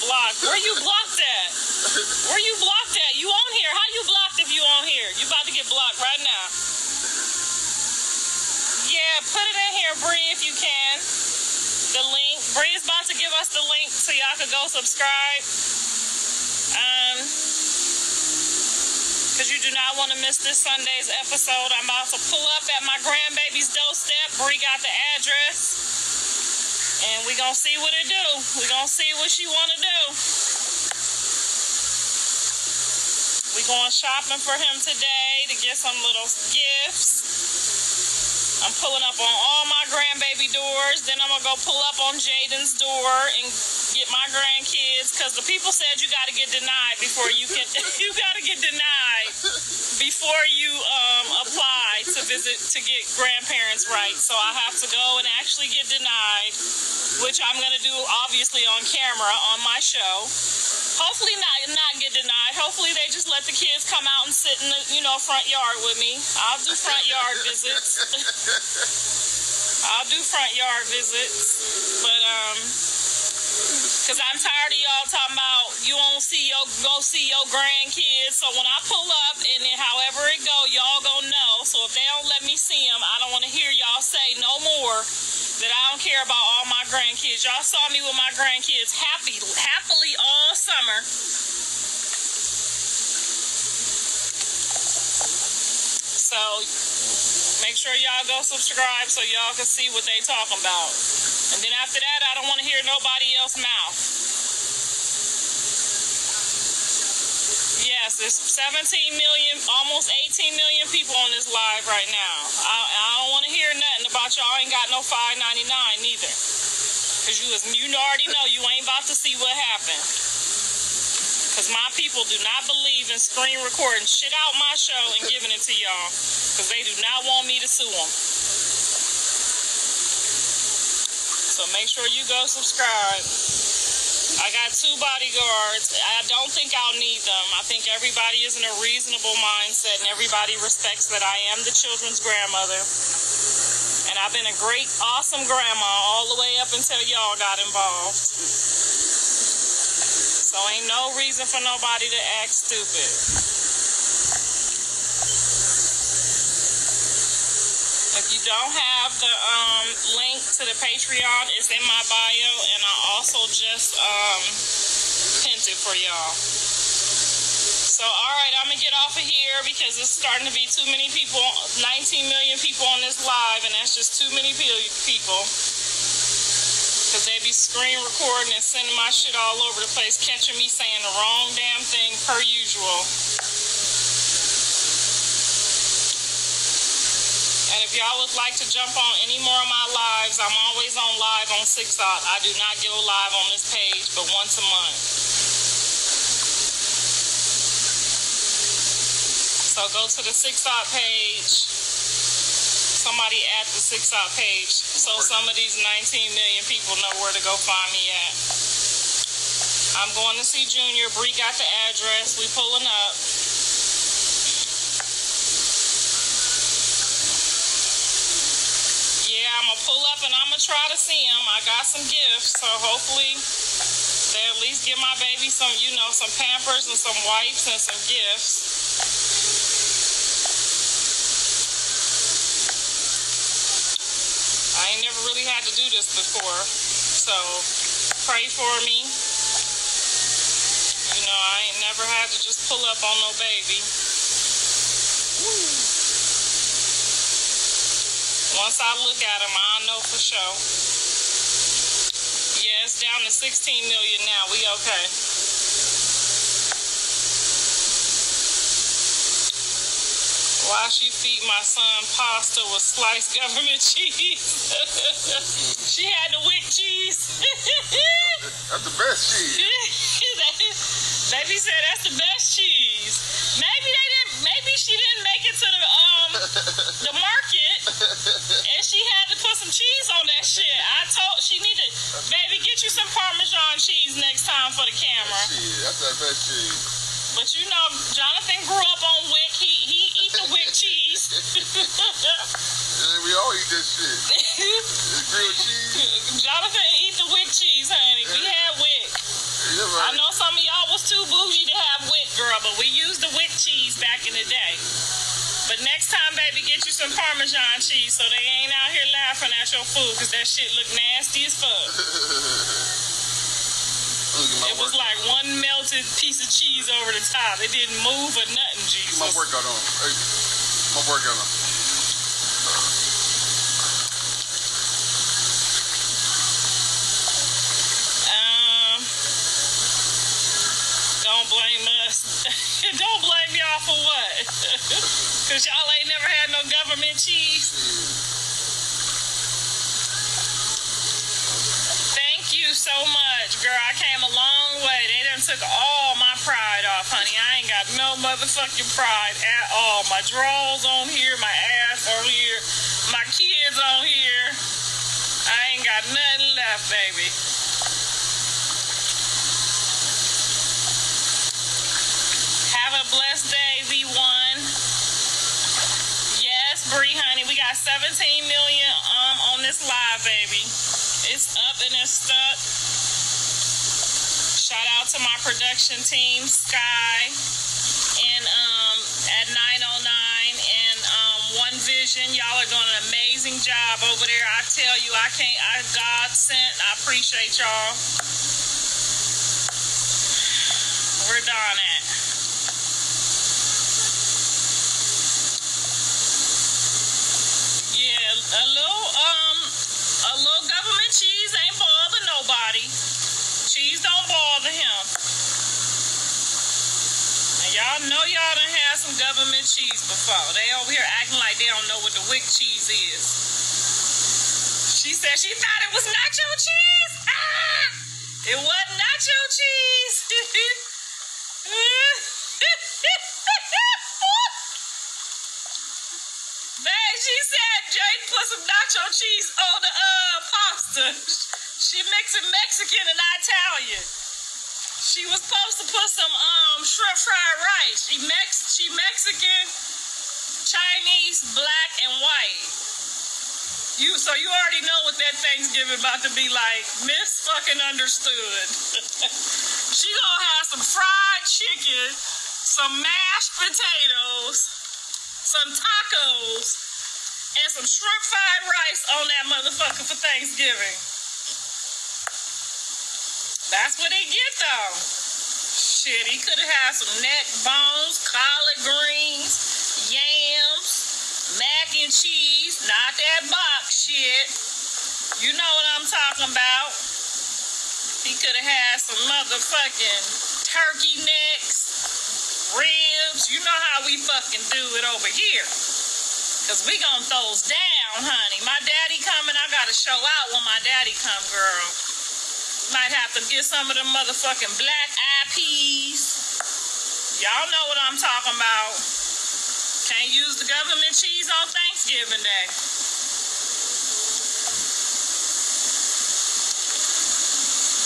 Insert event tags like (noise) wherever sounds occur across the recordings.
blocked. Where you blocked at? Where you blocked at? You on here? How you blocked if you on here? You about to get blocked right now. Yeah, put it in here, Bree, if you can. The link. Bree is about to give us the link so y'all can go subscribe. Um, because you do not want to miss this Sunday's episode. I'm about to pull up at my grandbaby's doorstep. Bree got the address. And we gonna see what it do. we gonna see what she wanna do. We going shopping for him today to get some little gifts. I'm pulling up on all my grandbaby doors. Then I'm gonna go pull up on Jaden's door and get my grandkids because the people said you got to get denied before you can. (laughs) you got to get denied before you um, apply to visit to get grandparents right. So I have to go and actually get denied, which I'm gonna do obviously on camera on my show. Hopefully not not get denied. Hopefully they just let the kids come out and sit in the you know front yard with me. I'll do front yard visits. (laughs) I'll do front yard visits, but um. Cause I'm tired of y'all talking about you won't see your go see your grandkids. So when I pull up and then however it go, y'all gonna know. So if they don't let me see them, I don't want to hear y'all say no more that I don't care about all my grandkids. Y'all saw me with my grandkids happy happily all summer. So make sure y'all go subscribe so y'all can see what they talking about. And then after that, I don't want to hear nobody else mouth. Yes, there's 17 million, almost 18 million people on this live right now. I, I don't want to hear nothing about y'all ain't got no 5.99 neither. Cause you you already know you ain't about to see what happened. Cause my people do not believe in screen recording shit out my show and giving it to y'all. Cause they do not want me to sue them. So make sure you go subscribe. I got two bodyguards. I don't think I'll need them. I think everybody is in a reasonable mindset and everybody respects that I am the children's grandmother. And I've been a great, awesome grandma all the way up until y'all got involved. So ain't no reason for nobody to act stupid. If you don't have the um, link to the Patreon, it's in my bio, and I also just um, pinned it for y'all. So, all right, I'm gonna get off of here because it's starting to be too many people. 19 million people on this live, and that's just too many people. Because they be screen recording and sending my shit all over the place, catching me saying the wrong damn thing per usual. And if y'all would like to jump on any more of my lives, I'm always on live on Six Out. I do not go live on this page, but once a month. So go to the Six Out page. Somebody at the Six Out page. So some of these 19 million people know where to go find me at. I'm going to see Junior. Bree got the address. We pulling up. Yeah, I'm gonna pull up and I'm gonna try to see him. I got some gifts, so hopefully they at least give my baby some, you know, some Pampers and some wipes and some gifts. I ain't never really had to do this before, so pray for me. You know, I ain't never had to just pull up on no baby. Once I look at him, I know for sure. Yeah, it's down to 16 million now. We okay. Why she feed my son pasta with sliced government (laughs) cheese? she had the WIC cheese. That's the best cheese. (laughs) Baby said that's the best cheese. Maybe they didn't. Maybe she didn't make it to the um the market, and she had to put some cheese on that shit. I told she needed, baby, get you some Parmesan cheese next time for the camera. Cheese. That's that best cheese. But you know, Jonathan grew up on WIC. He he eat the WIC cheese. Yeah, we all eat that shit. (laughs) Grilled cheese. Jonathan eat the WIC cheese, honey. We had WIC. Yeah, right. I know some of y'all was too bougie to have WIC, girl, but we used the WIC cheese back in the day. But next time, baby, get you some Parmesan cheese so they ain't out here laughing at your food because that shit look nasty as fuck. (laughs) It was like one melted piece of cheese over the top. It didn't move or nothing, Jesus. My workout on. Hey, my workout on. Um, don't blame us. (laughs) don't blame y'all for what? (laughs) Because y'all ain't never had no government cheese. Thank you so much, girl. I came a long way. They done took all my pride off, honey. I ain't got no motherfucking pride at all. My drawers on here, my ass on here, my kids on here. I ain't got nothing left, baby. Have a blessed day, V1. Yes, Bree, honey, we got 17 million um on this live, baby. It's up and it's stuck. Out to my production team, Sky, and um at 909 and um One Vision. Y'all are doing an amazing job over there. I tell you, I can't. I God sent. I appreciate y'all. Where Don at? Yeah, a little um, a little government cheese ain't bother nobody. Cheese don't bother him. And y'all know y'all done had some government cheese before. They over here acting like they don't know what the WIC cheese is. She said she thought it was nacho cheese. Ah! It wasn't nacho cheese. (laughs) Man, she said Jade put some nacho cheese on the uh pasta. She mixing Mexican and Italian. She was supposed to put some um shrimp fried rice. She Mex she Mexican, Chinese, black, and white. You so you already know what that Thanksgiving about to be like. Miss fucking understood. (laughs) she gonna have some fried chicken, some mashed potatoes, some tacos, and some shrimp fried rice on that motherfucker for Thanksgiving. That's what they get though. Shit, he could have had some neck bones, collard greens, yams, mac and cheese, not that box shit. You know what I'm talking about. He could have had some motherfucking turkey necks, ribs. You know how we fucking do it over here. Cause we gonna throw down, honey. My daddy coming, I gotta show out when my daddy come, girl. Might have to get some of them motherfucking black eyed peas. Y'all know what I'm talking about. Can't use the government cheese on Thanksgiving Day.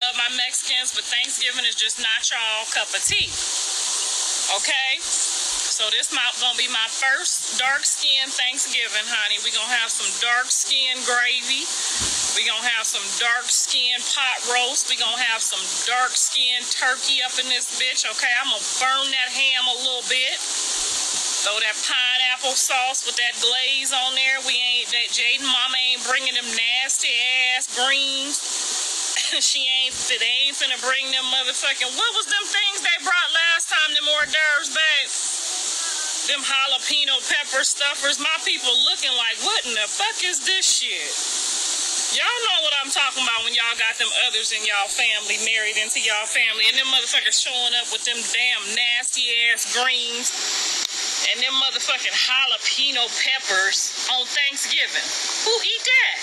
Love my Mexicans, but Thanksgiving is just not y'all cup of tea. Okay? So this my, gonna be my first dark skin Thanksgiving, honey. We gonna have some dark skin gravy. We gonna have some dark skin pot roast. We gonna have some dark skin turkey up in this bitch. Okay, I'm gonna burn that ham a little bit. Throw that pineapple sauce with that glaze on there. We ain't that Jaden mama ain't bringing them nasty ass greens. (laughs) she ain't they ain't finna bring them motherfucking what was them things they brought last time them hors d'oeuvres, babe? Them jalapeno pepper stuffers. My people looking like what in the fuck is this shit? Y'all know what I'm talking about when y'all got them others in y'all family married into y'all family and them motherfuckers showing up with them damn nasty ass greens and them motherfucking jalapeno peppers on Thanksgiving. Who eat that?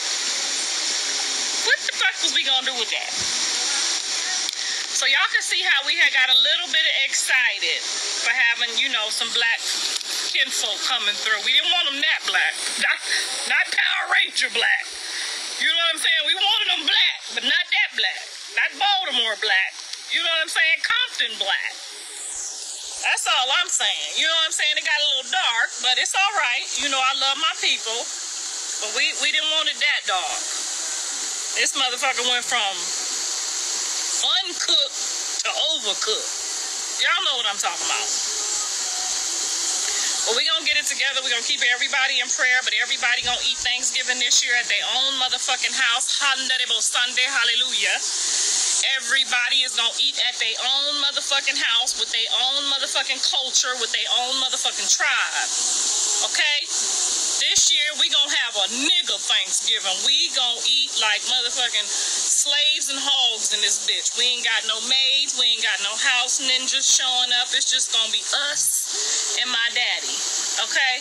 What the fuck was we gonna do with that? So y'all can see how we had got a little bit excited for having, you know, some black kinfolk coming through. We didn't want them that black, not, not Power Ranger black. You know what I'm saying? We wanted them black, but not that black, not Baltimore black. You know what I'm saying? Compton black. That's all I'm saying. You know what I'm saying? It got a little dark, but it's all right. You know, I love my people, but we we didn't want it that dark. This motherfucker went from uncooked to overcooked. Y'all know what I'm talking about. Well, we gonna get it together. we gonna keep everybody in prayer, but everybody gonna eat Thanksgiving this year at their own motherfucking house. Sunday, hallelujah. Everybody is gonna eat at their own motherfucking house with their own motherfucking culture, with their own motherfucking tribe. Okay? This year we gonna have a nigga Thanksgiving. We gonna eat like motherfucking slaves and hogs in this bitch. We ain't got no maids, we ain't got no house ninjas showing up. It's just gonna be us and my daddy. Okay?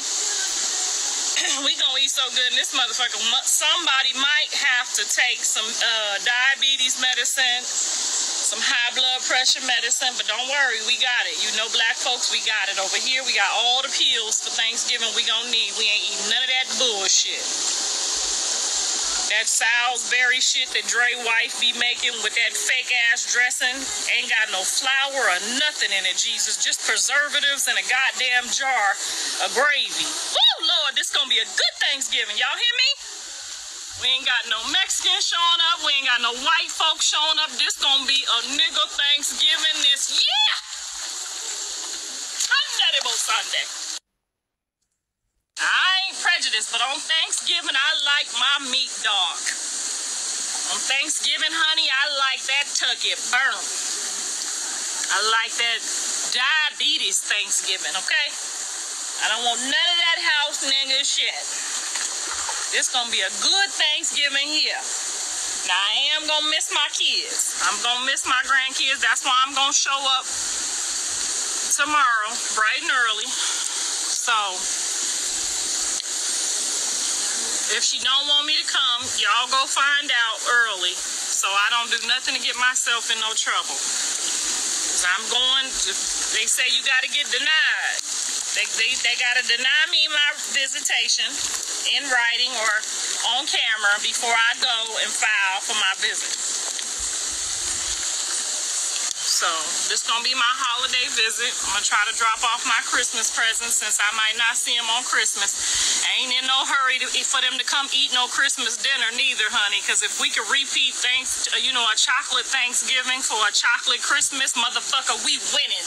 (clears throat) we gonna eat so good in this motherfucker. Somebody might have to take some uh, diabetes medicine, some high blood pressure medicine, but don't worry, we got it. You know, black folks, we got it over here. We got all the pills for Thanksgiving we gonna need. We ain't eating none of that bullshit. That Salisbury shit that Dre wife be making with that fake ass dressing ain't got no flour or nothing in it, Jesus. Just preservatives and a goddamn jar of gravy. Oh Lord, this gonna be a good Thanksgiving. Y'all hear me? We ain't got no Mexicans showing up. We ain't got no white folks showing up. This gonna be a nigga Thanksgiving this year. Sunday. I ain't prejudiced, but on Thanksgiving, I like my meat dog. On Thanksgiving, honey, I like that turkey burn. I like that diabetes Thanksgiving, okay? I don't want none of that house nigga shit. This gonna be a good Thanksgiving here. Now I am gonna miss my kids. I'm gonna miss my grandkids. That's why I'm gonna show up tomorrow, bright and early. So if she don't want me to come, y'all go find out early so I don't do nothing to get myself in no trouble. I'm going to, they say you got to get denied. They, they, they got to deny me my visitation in writing or on camera before I go and file for my visit. So this gonna be my holiday visit. I'm gonna try to drop off my Christmas presents since I might not see them on Christmas. Ain't in no hurry to, for them to come eat no Christmas dinner neither, honey. Cause if we could repeat thanks, you know, a chocolate Thanksgiving for a chocolate Christmas, motherfucker, we winning.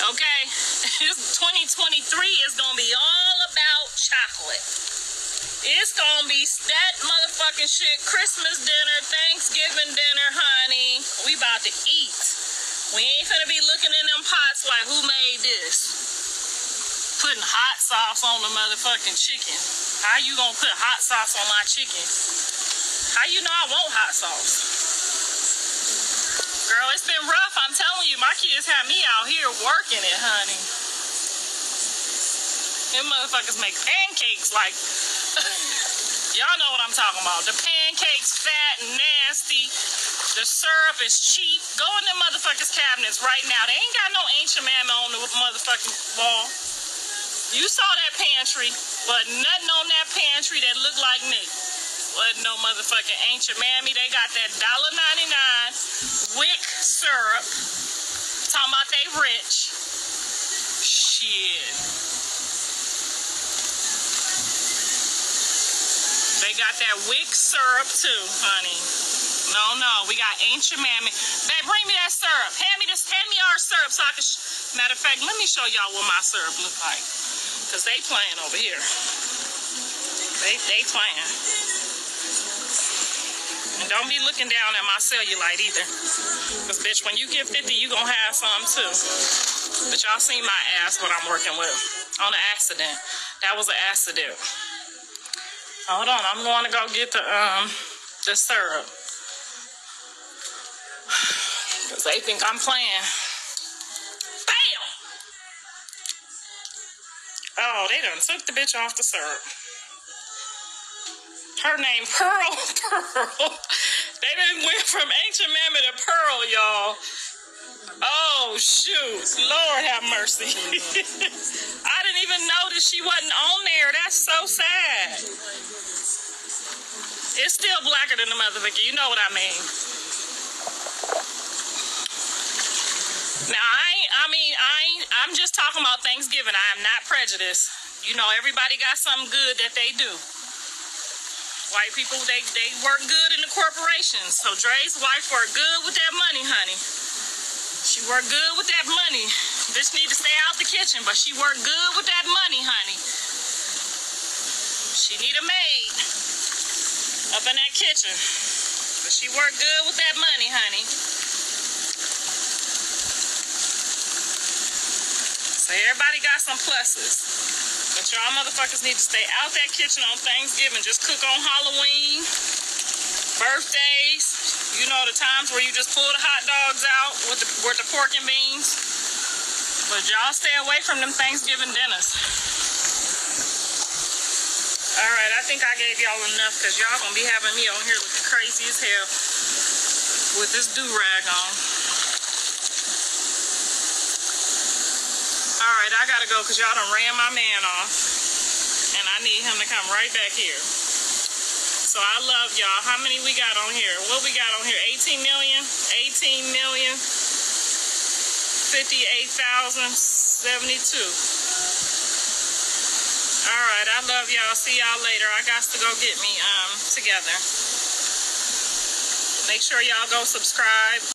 Okay, (laughs) 2023 is gonna be all about chocolate. It's gonna be that motherfucking shit. Christmas dinner, Thanksgiving dinner, honey. We about to eat. We ain't gonna be looking in them pots like who made this. Putting hot sauce on the motherfucking chicken. How you gonna put hot sauce on my chicken? How you know I want hot sauce? Girl, it's been rough. I'm telling you, my kids have me out here working it, honey. Them motherfuckers make pancakes like (laughs) Y'all know what I'm talking about. The pancakes fat and nasty. The syrup is cheap. Go in the motherfuckers' cabinets right now. They ain't got no Aunt Jemima on the motherfucking wall. You saw that pantry, but nothing on that pantry that looked like me. Wasn't no motherfucking Aunt Jemima. They got that $1.99 WIC syrup. Talking about they rich. Shit. They got that WIC syrup too, honey. No, no, we got Aunt Jemima. Babe, bring me that syrup. Hand me this. Hand me our syrup so I can. Matter of fact, let me show y'all what my syrup look like. Cause they playing over here. They they playing. Don't be looking down at my cellulite either. Cause bitch, when you get 50, you gonna have some too. But y'all seen my ass what I'm working with on an accident. That was an accident. Hold on, I'm going to go get the um the syrup. (sighs) Cause they think I'm playing. Bam! Oh, they done took the bitch off the syrup. Her name Pearl (laughs) Pearl. they done went from Aunt Jemima to Pearl, y'all. Oh shoot. Lord have mercy. (laughs) I didn't even know that she wasn't on there. That's so sad. It's still blacker than the motherfucker. You know what I mean. Now I I mean I I'm just talking about Thanksgiving. I am not prejudiced. You know everybody got something good that they do. White people they they work good in the corporations. So Dre's wife worked good with that money, honey. She worked good with that money. Bitch need to stay out the kitchen, but she work good with that money, honey. She need a maid up in that kitchen. But she work good with that money, honey. So everybody got some pluses. But y'all motherfuckers need to stay out that kitchen on Thanksgiving. Just cook on Halloween, birthdays. You know the times where you just pull the hot dogs out with the with the pork and beans. But y'all stay away from them Thanksgiving dinners. All right, I think I gave y'all enough because y'all gonna be having me on here looking crazy as hell with this do rag on. I gotta go because y'all done ran my man off, and I need him to come right back here. So I love y'all. How many we got on here? What we got on here? 18 million? 18 million? 58,072. All right, I love y'all. See y'all later. I got to go get me um together. Make sure y'all go subscribe.